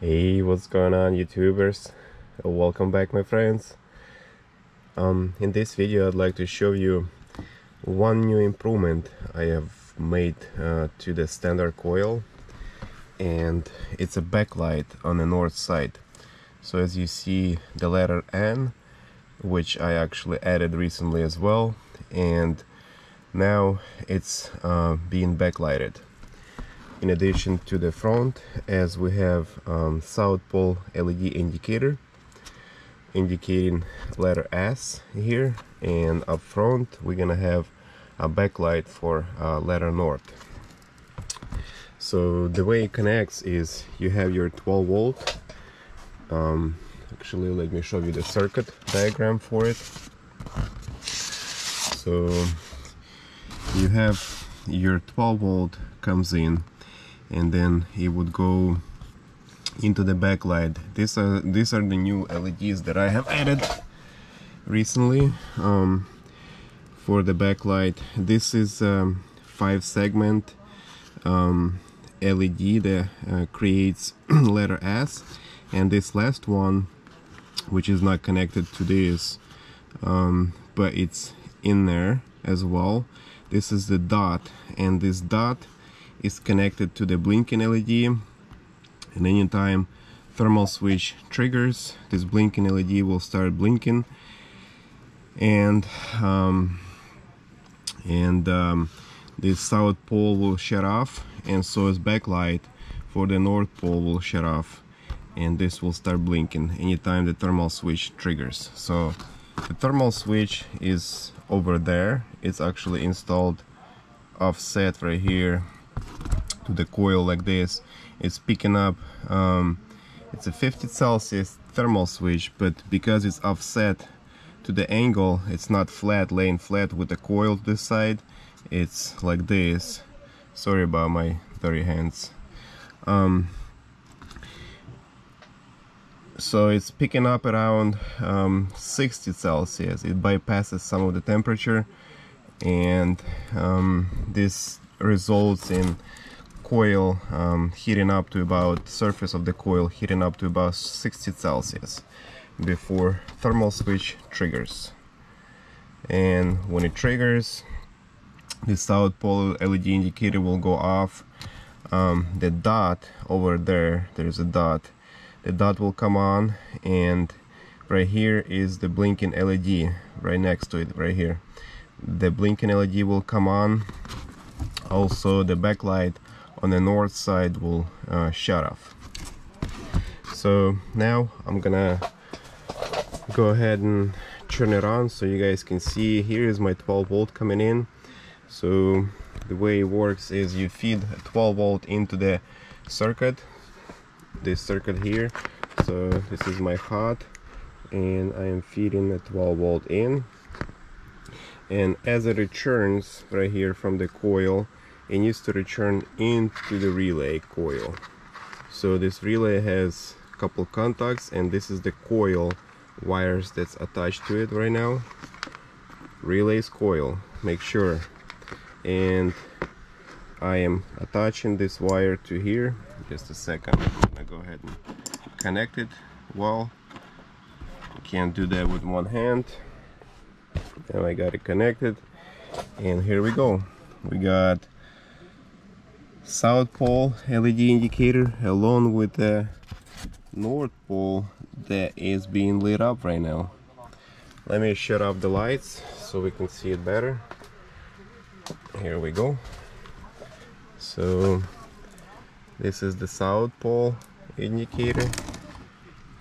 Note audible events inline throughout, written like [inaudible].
Hey, what's going on YouTubers? Welcome back my friends. Um, in this video I'd like to show you one new improvement I have made uh, to the standard coil and it's a backlight on the north side. So as you see the letter N which I actually added recently as well and now it's uh, being backlighted in addition to the front as we have um, south pole LED indicator indicating letter S here and up front we're gonna have a backlight for uh, letter north. So the way it connects is you have your 12 volt um, actually let me show you the circuit diagram for it. So you have your 12 volt comes in and then it would go into the backlight. These are these are the new LEDs that I have added recently um, for the backlight. This is five segment um, LED that uh, creates [clears throat] letter S. And this last one which is not connected to this um, but it's in there as well. This is the dot. And this dot is connected to the blinking LED and anytime thermal switch triggers this blinking LED will start blinking. And um, and um, the south pole will shut off and so is backlight for the north pole will shut off and this will start blinking anytime the thermal switch triggers. So the thermal switch is over there. It's actually installed offset right here to the coil like this. It's picking up um, it's a 50 Celsius thermal switch but because it's offset to the angle it's not flat laying flat with the coil this side. It's like this. Sorry about my dirty hands. Um, so it's picking up around um, 60 Celsius. It bypasses some of the temperature and um, this results in coil um, heating up to about surface of the coil heating up to about 60 Celsius before thermal switch triggers. And when it triggers the south pole LED indicator will go off um, the dot over there there's a dot. The dot will come on and right here is the blinking LED right next to it right here. The blinking LED will come on also the backlight on the north side will uh, shut off. So now I'm gonna go ahead and turn it on so you guys can see. Here is my 12 volt coming in. So the way it works is you feed 12 volt into the circuit this circuit here. So this is my hot and I am feeding a 12 volt in. And as it returns right here from the coil it needs to return into the relay coil. So this relay has a couple contacts and this is the coil wires that's attached to it right now. Relays coil make sure. And I am attaching this wire to here. Just a second I'm gonna go ahead and connect it. Well can't do that with one hand. Now I got it connected and here we go. We got south pole LED indicator along with the north pole that is being lit up right now. Let me shut off the lights so we can see it better. Here we go. So this is the south pole indicator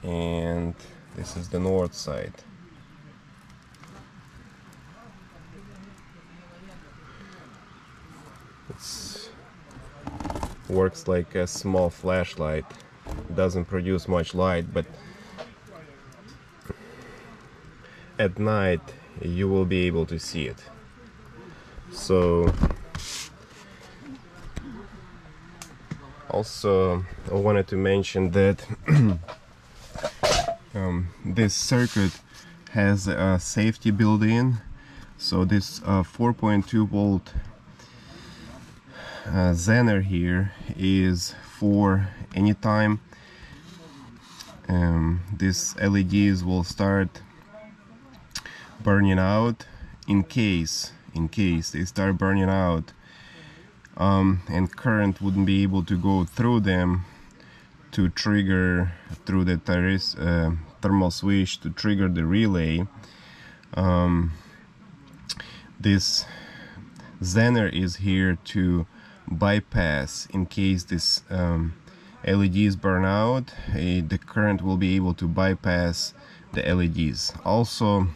and this is the north side. It's works like a small flashlight. Doesn't produce much light but at night you will be able to see it. So also I wanted to mention that [coughs] um, this circuit has a safety built-in so this uh, 4.2 volt uh, Zener here is for anytime um, these LEDs will start burning out in case in case they start burning out um, and current wouldn't be able to go through them to trigger through the uh, thermal switch to trigger the relay. Um, this Zener is here to bypass in case this um, LEDs burn out uh, the current will be able to bypass the LEDs also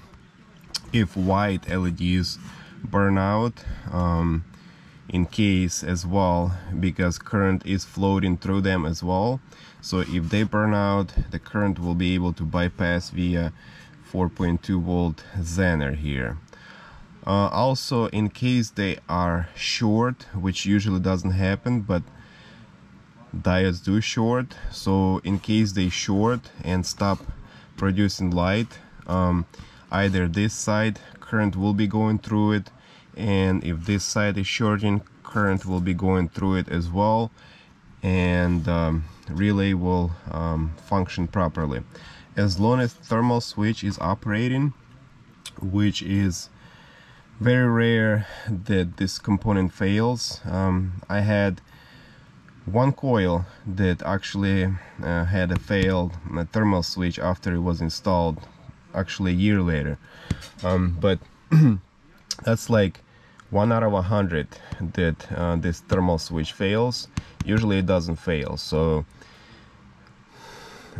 if white LEDs burn out um, in case as well because current is floating through them as well. So if they burn out the current will be able to bypass via 4.2 volt Zener here uh, also in case they are short which usually doesn't happen but diodes do short so in case they short and stop producing light um, either this side current will be going through it and if this side is shorting current will be going through it as well and um, relay will um, function properly. As long as thermal switch is operating which is very rare that this component fails. Um, I had one coil that actually uh, had a failed uh, thermal switch after it was installed actually a year later. Um, but [clears throat] that's like one out of a hundred that uh, this thermal switch fails. Usually it doesn't fail so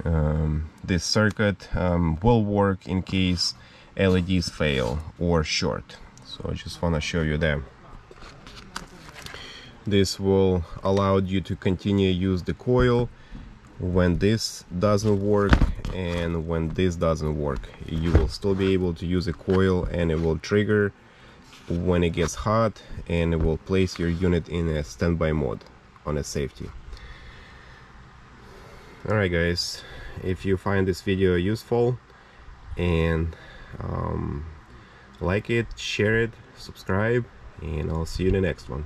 um, this circuit um, will work in case LEDs fail or short so I just want to show you that this will allow you to continue use the coil when this doesn't work and when this doesn't work. You will still be able to use a coil and it will trigger when it gets hot and it will place your unit in a standby mode on a safety. Alright guys. If you find this video useful and um, like it share it subscribe and I'll see you in the next one